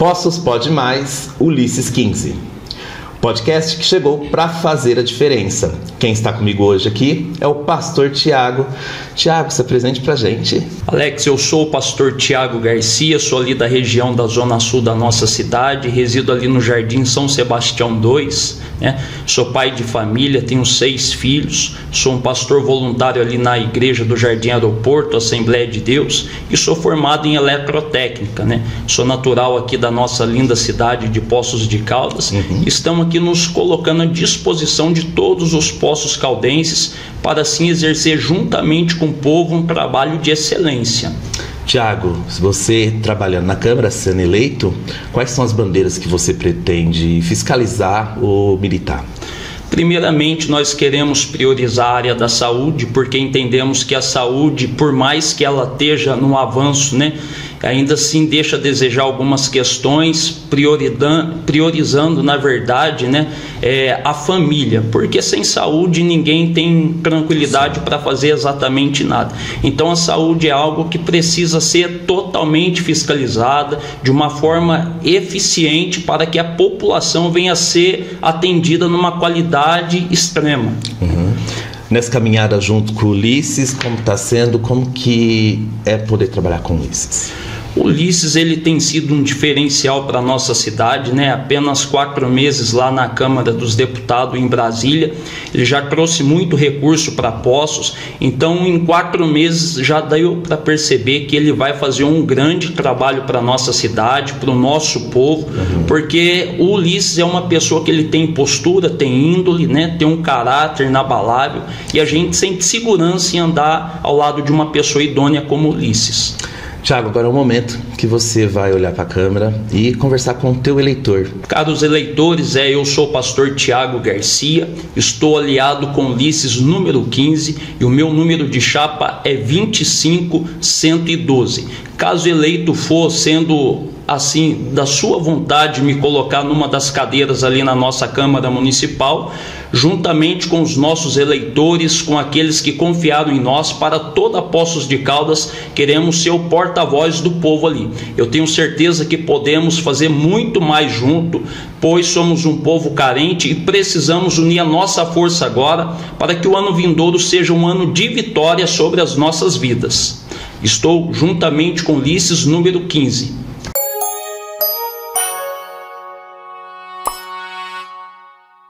Poços Pode Mais, Ulisses 15 podcast que chegou para fazer a diferença. Quem está comigo hoje aqui é o pastor Tiago. Tiago, se apresente para gente. Alex, eu sou o pastor Tiago Garcia, sou ali da região da zona sul da nossa cidade, resido ali no Jardim São Sebastião 2, né? Sou pai de família, tenho seis filhos, sou um pastor voluntário ali na igreja do Jardim Aeroporto, Assembleia de Deus, e sou formado em eletrotécnica, né? Sou natural aqui da nossa linda cidade de Poços de Caldas. Uhum. Estamos aqui nos colocando à disposição de todos os poços caldenses para assim exercer juntamente com o povo um trabalho de excelência. Tiago, se você trabalhando na Câmara, sendo eleito, quais são as bandeiras que você pretende fiscalizar ou militar? Primeiramente, nós queremos priorizar a área da saúde, porque entendemos que a saúde, por mais que ela esteja no avanço, né, ainda assim deixa a desejar algumas questões, priorizando, na verdade, né, é, a família, porque sem saúde ninguém tem tranquilidade para fazer exatamente nada. Então a saúde é algo que precisa ser totalmente fiscalizada de uma forma eficiente para que a população venha a ser atendida numa qualidade extrema. Uhum nessa caminhada junto com o Ulisses, como está sendo, como que é poder trabalhar com o Ulisses? Ulisses ele tem sido um diferencial para a nossa cidade, né? Apenas quatro meses lá na Câmara dos Deputados em Brasília, ele já trouxe muito recurso para Poços. Então, em quatro meses já deu para perceber que ele vai fazer um grande trabalho para a nossa cidade, para o nosso povo, uhum. porque o Ulisses é uma pessoa que ele tem postura, tem índole, né? Tem um caráter inabalável e a gente sente segurança em andar ao lado de uma pessoa idônea como Ulisses. Tiago, agora é o momento que você vai olhar para a câmera e conversar com o teu eleitor. Caros eleitores, é, eu sou o pastor Tiago Garcia, estou aliado com Ulisses número 15 e o meu número de chapa é 25112. Caso eleito for sendo assim, da sua vontade, me colocar numa das cadeiras ali na nossa Câmara Municipal, juntamente com os nossos eleitores, com aqueles que confiaram em nós, para toda Poços de Caldas, queremos ser o porta-voz do povo ali. Eu tenho certeza que podemos fazer muito mais junto, pois somos um povo carente e precisamos unir a nossa força agora para que o ano vindouro seja um ano de vitória sobre as nossas vidas. Estou juntamente com Ulisses número 15